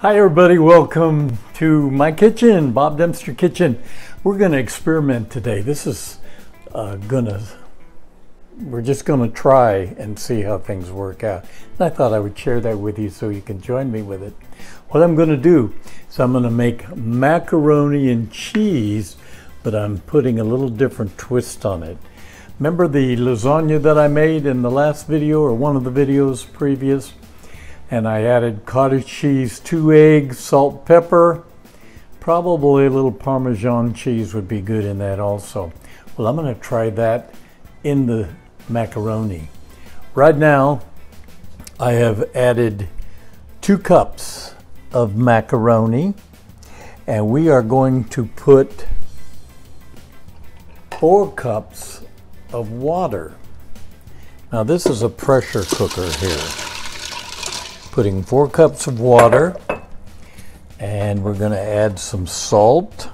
Hi everybody, welcome to my kitchen, Bob Dempster Kitchen. We're going to experiment today. This is uh, gonna, we're just going to try and see how things work out. And I thought I would share that with you so you can join me with it. What I'm going to do is I'm going to make macaroni and cheese, but I'm putting a little different twist on it. Remember the lasagna that I made in the last video or one of the videos previous? And I added cottage cheese, two eggs, salt, pepper. Probably a little Parmesan cheese would be good in that also. Well, I'm going to try that in the macaroni. Right now, I have added two cups of macaroni, and we are going to put four cups of water. Now, this is a pressure cooker here putting four cups of water and we're going to add some salt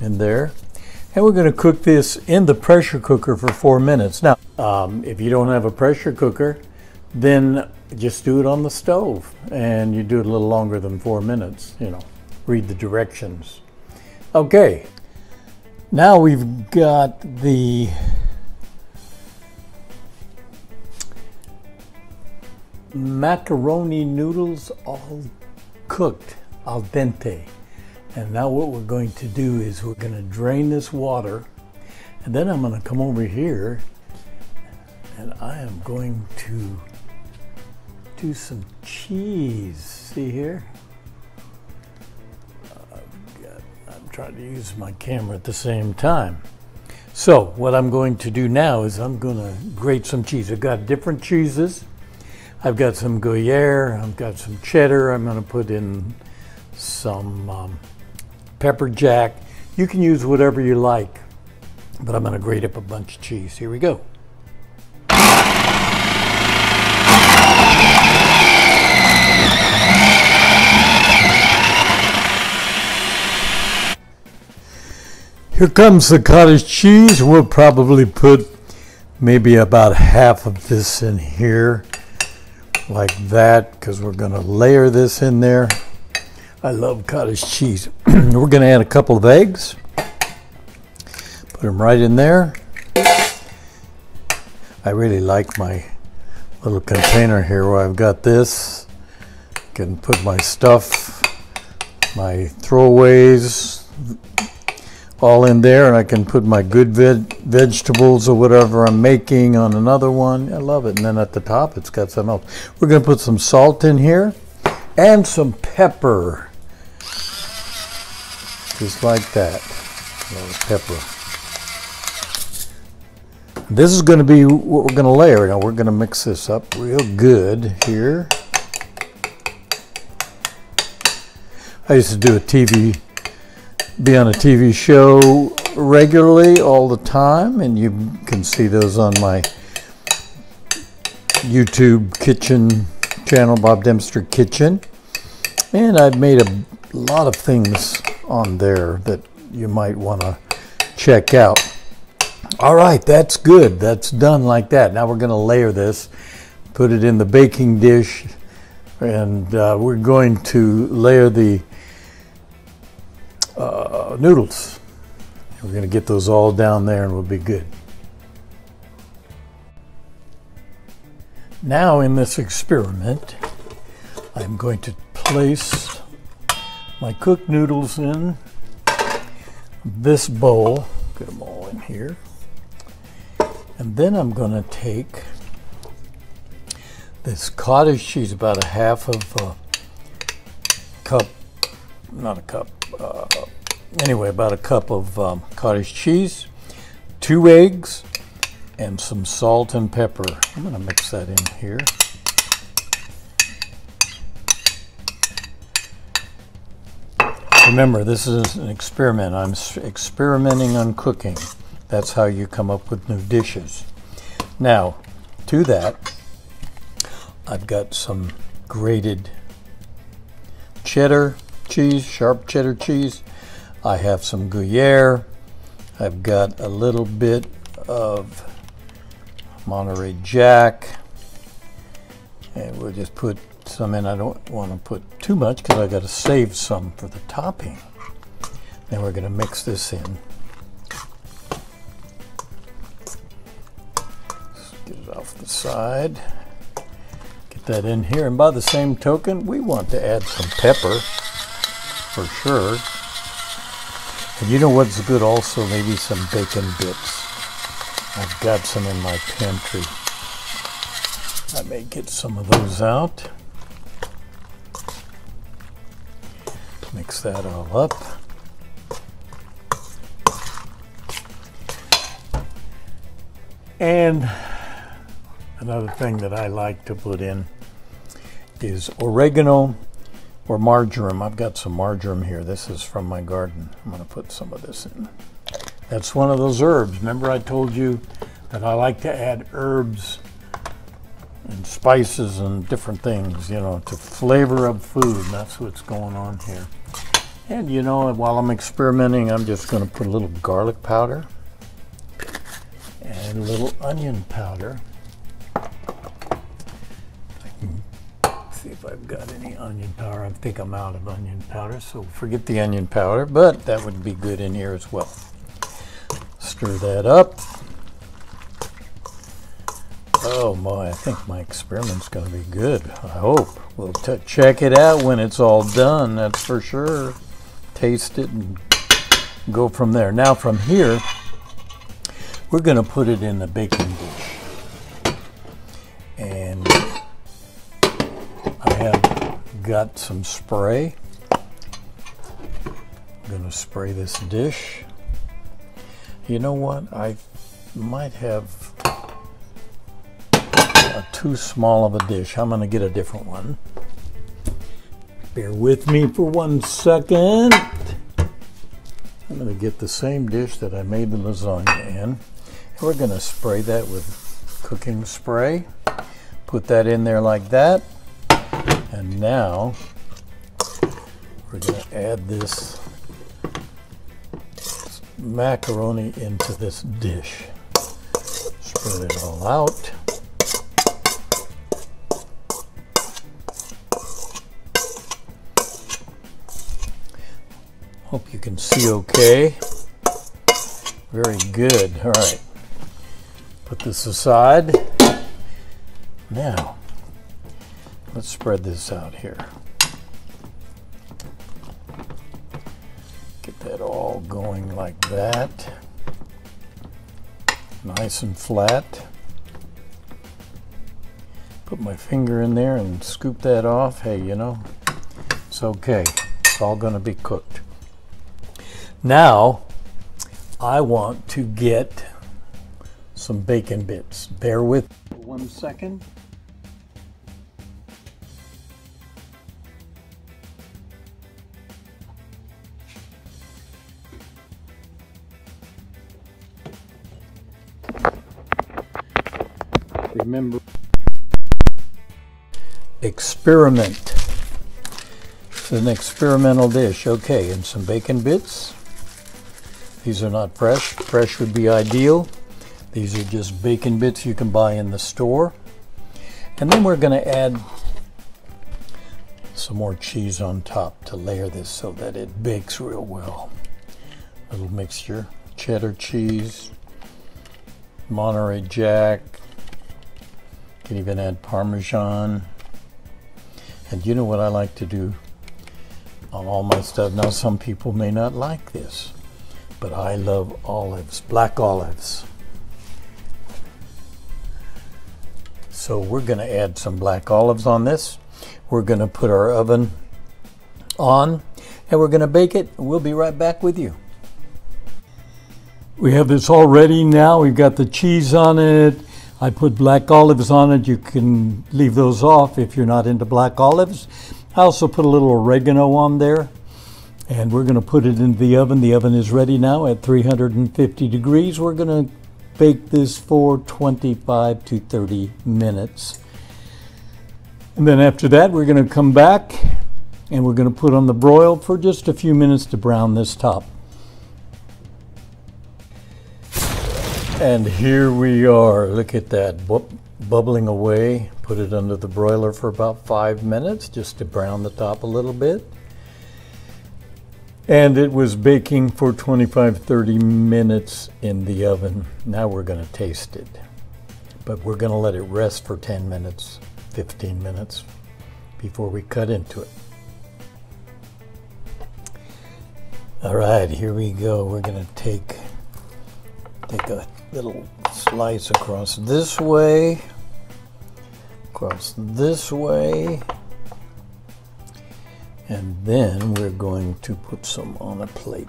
in there. And we're going to cook this in the pressure cooker for four minutes. Now um, if you don't have a pressure cooker then just do it on the stove and you do it a little longer than four minutes you know read the directions. Okay now we've got the macaroni noodles all cooked al dente. And now what we're going to do is we're going to drain this water and then I'm going to come over here and I am going to do some cheese. See here? I'm trying to use my camera at the same time. So what I'm going to do now is I'm going to grate some cheese. I've got different cheeses. I've got some Gruyere, I've got some cheddar, I'm going to put in some um, pepper jack. You can use whatever you like, but I'm going to grate up a bunch of cheese. Here we go. Here comes the cottage cheese. We'll probably put maybe about half of this in here like that because we're going to layer this in there. I love cottage cheese. we're going to add a couple of eggs. Put them right in there. I really like my little container here where I've got this. Can put my stuff, my throwaways, all in there and I can put my good veg vegetables or whatever I'm making on another one. I love it. And then at the top, it's got some else. We're going to put some salt in here and some pepper. Just like that. pepper. This is going to be what we're going to layer. Now we're going to mix this up real good here. I used to do a TV be on a TV show regularly all the time, and you can see those on my YouTube kitchen channel, Bob Dempster Kitchen. And I've made a lot of things on there that you might want to check out. All right, that's good. That's done like that. Now we're going to layer this, put it in the baking dish, and uh, we're going to layer the uh, noodles. We're going to get those all down there and we'll be good. Now in this experiment, I'm going to place my cooked noodles in this bowl. Get them all in here. And then I'm going to take this cottage cheese, about a half of a cup, not a cup, uh, anyway, about a cup of um, cottage cheese, two eggs, and some salt and pepper. I'm going to mix that in here. Remember, this is an experiment. I'm experimenting on cooking. That's how you come up with new dishes. Now, to that, I've got some grated cheddar, cheese, sharp cheddar cheese. I have some Gruyere. I've got a little bit of Monterey Jack. And we'll just put some in. I don't want to put too much because I got to save some for the topping. Then we're going to mix this in. get it off the side. Get that in here. And by the same token, we want to add some pepper for sure. And you know what's good also? Maybe some bacon bits. I've got some in my pantry. I may get some of those out. Mix that all up. And another thing that I like to put in is oregano or marjoram. I've got some marjoram here. This is from my garden. I'm going to put some of this in. That's one of those herbs. Remember I told you that I like to add herbs and spices and different things, you know, to flavor up food. That's what's going on here. And you know, while I'm experimenting, I'm just going to put a little garlic powder and a little onion powder. I've got any onion powder. I think I'm out of onion powder, so forget the onion powder, but that would be good in here as well. Stir that up. Oh my, I think my experiment's going to be good. I hope. We'll check it out when it's all done, that's for sure. Taste it and go from there. Now from here, we're going to put it in the baking got some spray. I'm to spray this dish. You know what? I might have a too small of a dish. I'm to get a different one. Bear with me for one second. I'm to get the same dish that I made the lasagna in. We're to spray that with cooking spray. Put that in there like that. And now we're going to add this macaroni into this dish. Spread it all out. Hope you can see okay. Very good. All right. Put this aside. Now, let's spread this out here. Get that all going like that. Nice and flat. Put my finger in there and scoop that off. Hey, you know, it's okay. It's all going to be cooked. Now, I want to get some bacon bits. Bear with one second. Remember, experiment. It's an experimental dish. Okay, and some bacon bits. These are not fresh. Fresh would be ideal. These are just bacon bits you can buy in the store. And then we're going to add some more cheese on top to layer this so that it bakes real well. Little mixture. Cheddar cheese, Monterey Jack. Can even add Parmesan. And you know what I like to do on all my stuff? Now some people may not like this but I love olives, black olives. So we're going to add some black olives on this. We're going to put our oven on and we're going to bake it. We'll be right back with you. We have this all ready now. We've got the cheese on it. I put black olives on it. You can leave those off if you're not into black olives. I also put a little oregano on there. And we're going to put it in the oven. The oven is ready now at 350 degrees. We're going to bake this for 25 to 30 minutes. And then after that, we're going to come back and we're going to put on the broil for just a few minutes to brown this top. And here we are. Look at that. bubbling away. Put it under the broiler for about five minutes just to brown the top a little bit. And it was baking for 25 30 minutes in the oven. Now we're going to taste it. But we're going to let it rest for 10 minutes, 15 minutes before we cut into it. All right, here we go. We're going to take take a little slice across this way, across this way, and then we're going to put some on a plate.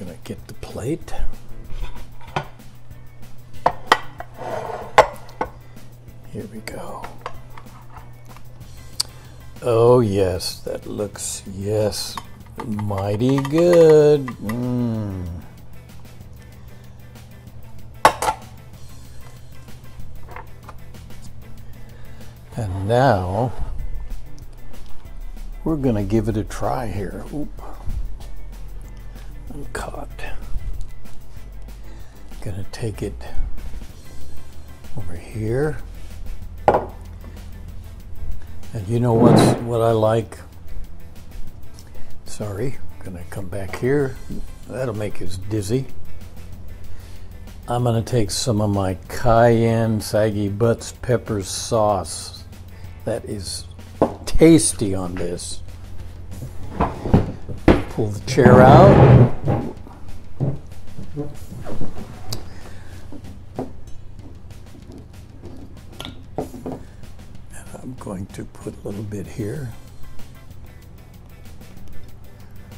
I'm Gonna get the plate. Here we go. Oh yes, that looks, yes, mighty good. Mm. And now we're going to give it a try here. Oop. I'm caught. Going to take it over here. And you know what's what I like? Sorry, gonna come back here. That'll make us dizzy. I'm gonna take some of my cayenne saggy butts pepper sauce. That is tasty on this. Pull the chair out. And I'm going to put a little bit here.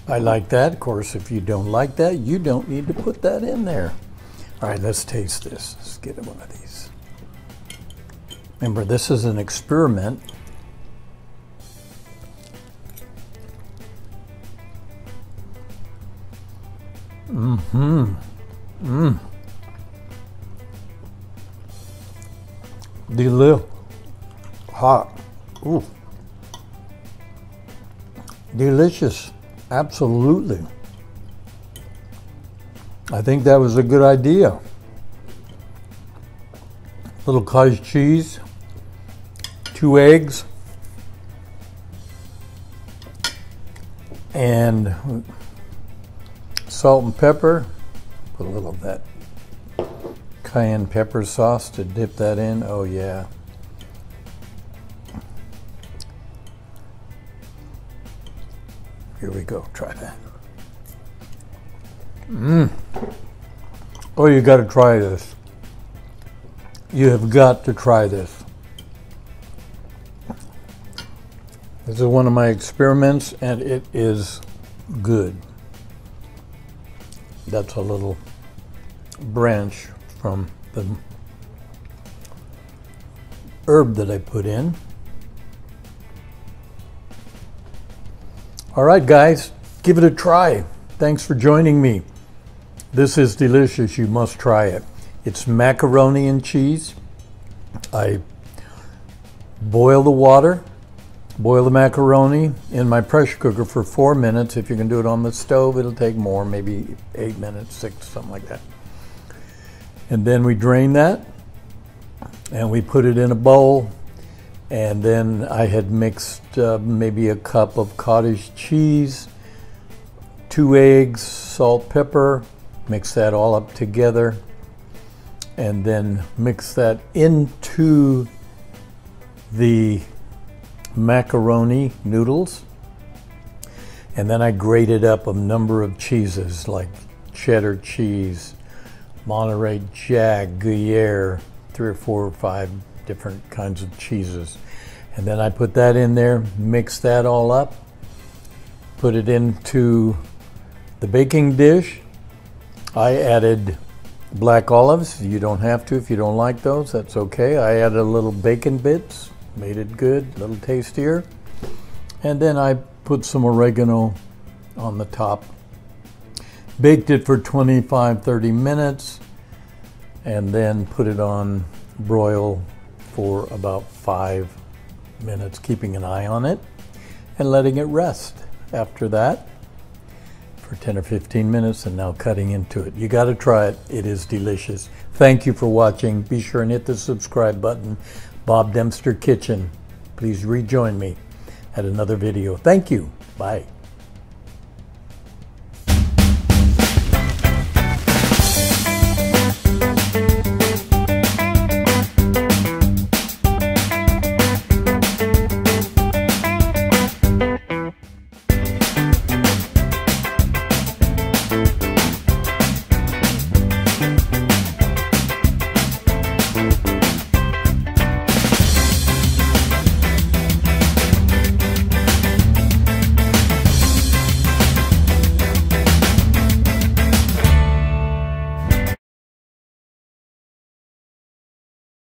I like that. Of course, if you don't like that, you don't need to put that in there. All right, let's taste this. Let's get one of these. Remember, this is an experiment. Mm-hmm. Delicious hot. Ooh. Delicious. Absolutely. I think that was a good idea. Little cottage cheese, two eggs, and salt and pepper. Put a little of that cayenne pepper sauce to dip that in. Oh, yeah. Here we go. Try that. Mmm. Oh, you got to try this. You have got to try this. Is one of my experiments, and it is good. That's a little branch from the herb that I put in. All right, guys, give it a try. Thanks for joining me. This is delicious. You must try it. It's macaroni and cheese. I boil the water, boil the macaroni in my pressure cooker for four minutes. If you can do it on the stove, it'll take more, maybe eight minutes, six, something like that. And then we drain that and we put it in a bowl and then I had mixed uh, maybe a cup of cottage cheese, two eggs, salt, pepper, mix that all up together, and then mix that into the macaroni noodles. And then I grated up a number of cheeses like cheddar cheese, Monterey Jack, Gruyere, three or four or five different kinds of cheeses. And then I put that in there, mix that all up, put it into the baking dish. I added black olives. You don't have to if you don't like those, that's okay. I added a little bacon bits, made it good, a little tastier. And then I put some oregano on the top. Baked it for 25, 30 minutes, and then put it on broil for about five minutes, keeping an eye on it and letting it rest after that for 10 or 15 minutes and now cutting into it. You got to try it. It is delicious. Thank you for watching. Be sure and hit the subscribe button. Bob Dempster Kitchen. Please rejoin me at another video. Thank you. Bye.